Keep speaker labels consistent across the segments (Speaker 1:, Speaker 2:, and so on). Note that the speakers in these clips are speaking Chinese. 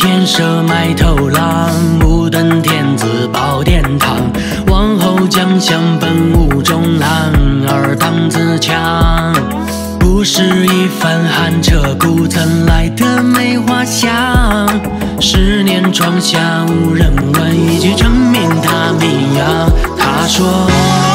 Speaker 1: 天蛇埋头狼，目瞪天子宝殿堂。王侯将相本无种男儿当自强。不是一番寒彻骨，怎来的梅花香？十年窗下无人问，一句成名他名扬。他说。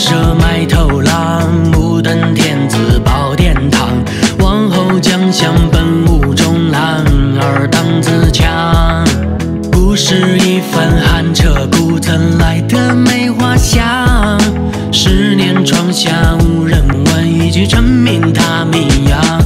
Speaker 1: 蛇埋头狼，目瞪天子宝殿堂。王侯将相本无种，男，儿当自强。不是一番寒彻骨，怎来的梅花香。十年窗下无人问，一句成名他名扬。